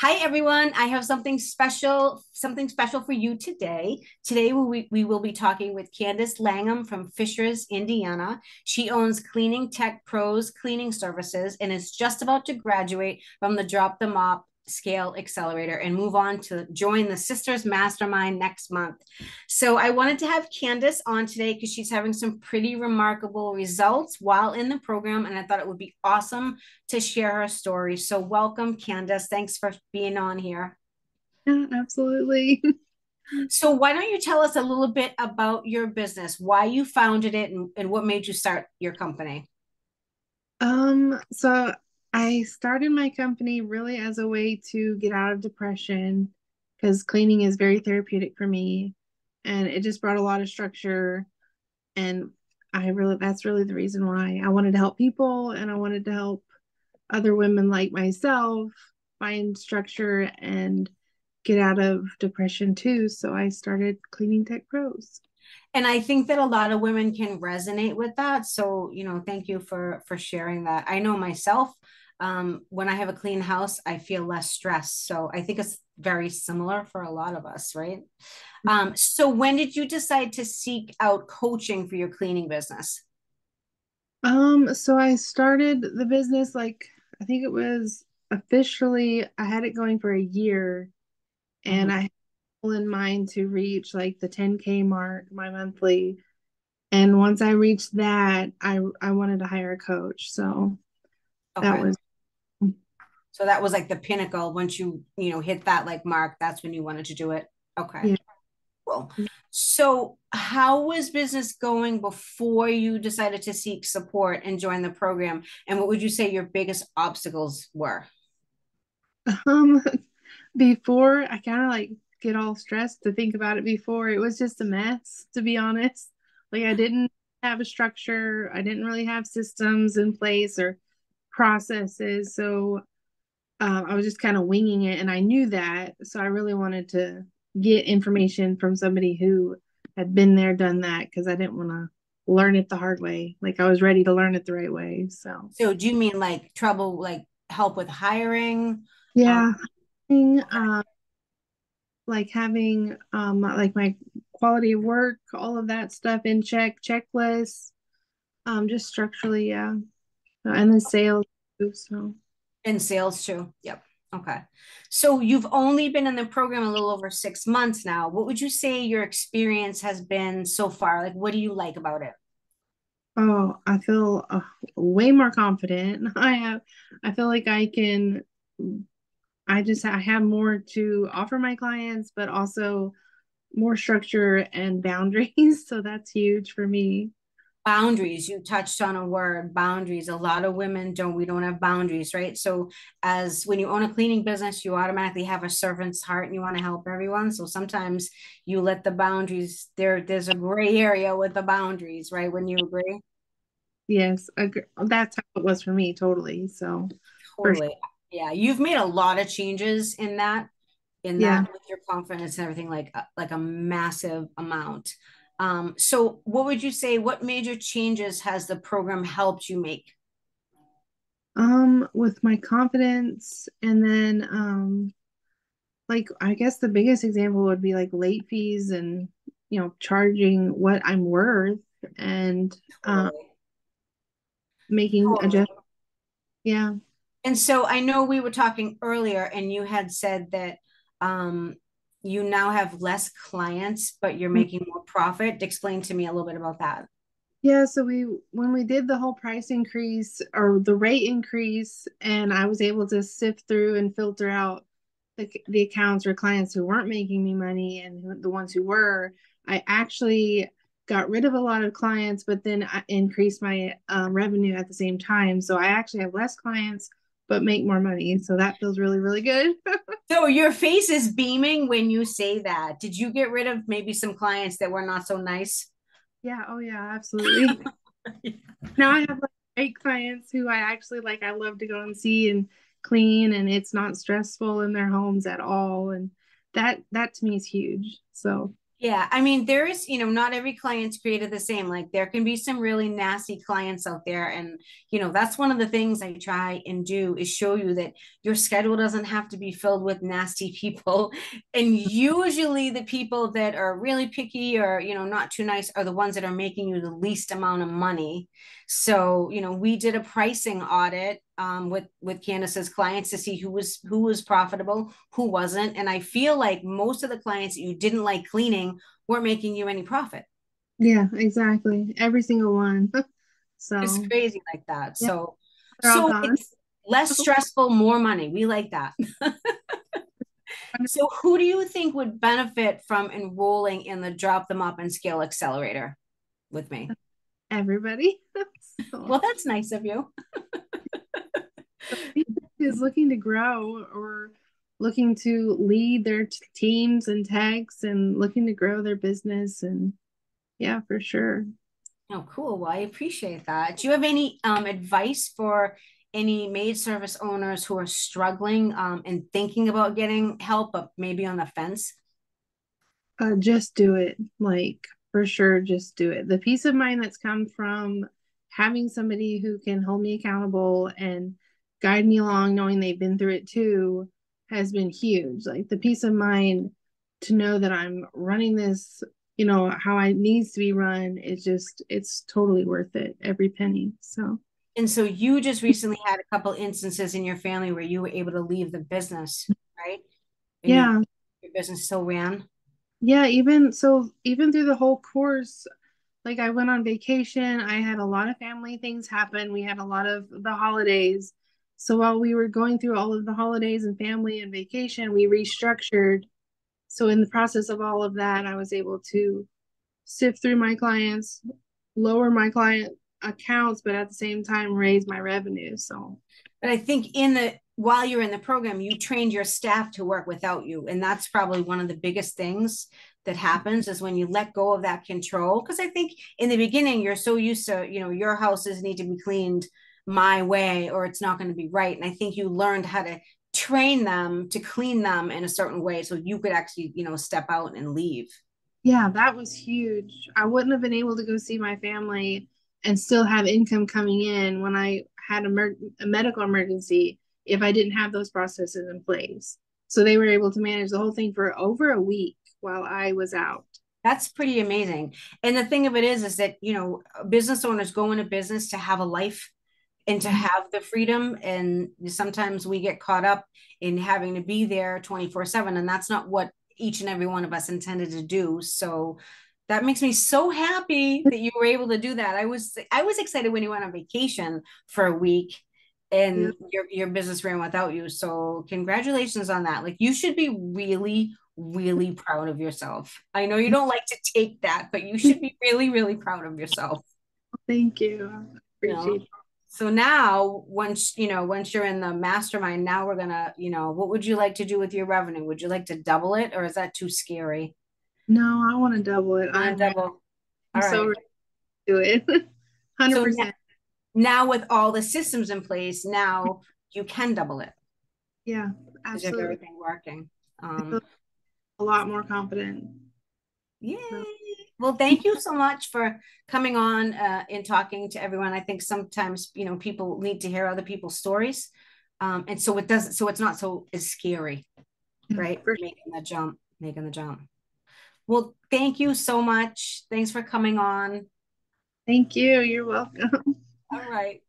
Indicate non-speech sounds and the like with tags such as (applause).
Hi everyone. I have something special, something special for you today. Today we, we will be talking with Candace Langham from Fishers, Indiana. She owns Cleaning Tech Pros Cleaning Services and is just about to graduate from the Drop the Mop Scale Accelerator and move on to join the Sisters Mastermind next month. So I wanted to have Candace on today because she's having some pretty remarkable results while in the program, and I thought it would be awesome to share her story. So welcome, Candace. Thanks for being on here. Yeah, absolutely. (laughs) So why don't you tell us a little bit about your business, why you founded it, and, and what made you start your company? Um, so I started my company really as a way to get out of depression because cleaning is very therapeutic for me and it just brought a lot of structure and I really that's really the reason why. I wanted to help people and I wanted to help other women like myself find structure and get out of depression too so I started Cleaning Tech Pros and i think that a lot of women can resonate with that so you know thank you for for sharing that i know myself um, when I have a clean house, I feel less stressed. So I think it's very similar for a lot of us, right? Um, so when did you decide to seek out coaching for your cleaning business? Um, so I started the business like I think it was officially I had it going for a year and mm-hmm. I had in mind to reach like the 10k mark my monthly and once I reached that I I wanted to hire a coach so okay. that was so that was like the pinnacle. Once you, you know, hit that like mark, that's when you wanted to do it. Okay. Yeah. Cool. So how was business going before you decided to seek support and join the program? And what would you say your biggest obstacles were? Um (laughs) before I kind of like get all stressed to think about it before it was just a mess to be honest like i didn't have a structure i didn't really have systems in place or processes so um, I was just kind of winging it, and I knew that. So I really wanted to get information from somebody who had been there, done that, because I didn't want to learn it the hard way. Like I was ready to learn it the right way. So. So do you mean like trouble, like help with hiring? Yeah. Um, uh, like having um like my quality of work, all of that stuff in check, checklists, um, just structurally, yeah, and then sales too. So in sales too. Yep. Okay. So you've only been in the program a little over six months now. What would you say your experience has been so far? Like, what do you like about it? Oh, I feel uh, way more confident. (laughs) I have, I feel like I can, I just, I have more to offer my clients, but also more structure and (laughs) boundaries. So that's huge for me. Boundaries you touched on a word boundaries. A lot of women don't we don't have boundaries right? So as when you own a cleaning business you automatically have a servant's heart and you want to help everyone. So sometimes you let the boundaries there there's a gray area with the boundaries right? When you agree? Yes that's how it was for me totally so. Totally yeah you've made a lot of changes in that in that yeah. with your confidence and everything like uh, like a massive amount um, so what would you say, what major changes has the program helped you make? Um, with my confidence and then um like I guess the biggest example would be like late fees and you know charging what I'm worth and um making totally. adjustments. Yeah. And so I know we were talking earlier and you had said that um you now have less clients, but you're mm-hmm. making more profit. Explain to me a little bit about that. Yeah, so we when we did the whole price increase or the rate increase, and I was able to sift through and filter out the, the accounts or clients who weren't making me money and the ones who were, I actually got rid of a lot of clients, but then I increased my um, revenue at the same time. So I actually have less clients, but make more money. So that feels really, really good. (laughs) so your face is beaming when you say that. Did you get rid of maybe some clients that were not so nice? Yeah. Oh yeah, absolutely. yeah. (laughs) Now I have like eight clients who I actually like I love to go and see and clean and it's not stressful in their homes at all. And that that to me is huge. So Yeah, I mean, there is, you know, not every client's created the same. Like there can be some really nasty clients out there. And, you know, that's one of the things I try and do is show you that your schedule doesn't have to be filled with nasty (laughs) people. And usually the people that are really picky or, you know, not too nice are the ones that are making you the least amount of money. So, you know, we did a pricing audit um, with with Candace's clients to see who was who was profitable, who wasn't, and I feel like most of the clients that you didn't like cleaning weren't making you any profit. Yeah, exactly. Every single one. (laughs) so it's crazy like that. Yeah. So so it's less (laughs) stressful, more money. We like that. (laughs) so who do you think would benefit from enrolling in the Drop the Mop and scale accelerator with me? Everybody. well, that's nice of you. Is looking to grow or looking to lead their t- teams and tags and looking to grow their business and yeah for sure. Oh cool. Well i appreciate that. Do you have any um, advice for any maid service owners who are struggling um, and thinking about getting help but maybe on the fence? Uh, just do it. Like for sure just do it. The peace of mind that's come from having somebody who can hold me accountable and guide me along knowing they've been through it too has been huge. Like the peace of mind to know that i'm running this you know how i needs to be run it's just it's totally worth it every penny so. And so you just recently had a couple instances in your family where you were able to leave the business right? And yeah. you, your business still ran? Yeah even so even through the whole course like i went on vacation i had a lot of family things happen we had a lot of the holidays so while we were going through all of the holidays and family and vacation, we restructured. So in the process of all of that, I was able to sift through my clients, lower my client accounts, but at the same time raise my revenue. So but I think in the while you're in the program, you trained your staff to work without you. And that's probably one of the biggest things that happens is when you let go of that control. Because I think in the beginning, you're so used to, you know, your houses need to be cleaned my way or it's not going to be right. And I think you learned how to train them to clean them in a certain way so you could actually, you know, step out and leave. Yeah, that was huge. I wouldn't have been able to go see my family and still have income coming in when I had a, mer- a medical emergency if I didn't have those processes in place. So they were able to manage the whole thing for over a week while I was out. That's pretty amazing. And the thing of it is, is that, you know, business owners go into business to have a life and to mm-hmm. have the freedom and sometimes we get caught up in having to be there 24 7 and that's not what each and every one of us intended to do. So that makes me so happy that you were able to do that. I was i was excited when you went on vacation for a week and your, your business ran without you. So congratulations on that. Like you should be really really proud of yourself. I know you don't like to take that but you should be really really proud of yourself. Thank you. Appreciate you know? So now once you know once you're in the mastermind now we're gonna you know what would you like to do with your revenue? Would you like to double it or is that too scary? No i want to double it. I double. I'm right. so do it. 100% (laughs) so now, now, with all the systems in place now you can double it. Yeah absolutely. everything working. Um a lot more confident. Yay! So. Well, thank you so much for coming on uh, and talking to everyone. I think sometimes you know people need to hear other people's stories, um, and so it doesn't. So it's not so as scary, right? For making the jump, making the jump. Well, thank you so much. Thanks for coming on. Thank you. You're welcome. All right.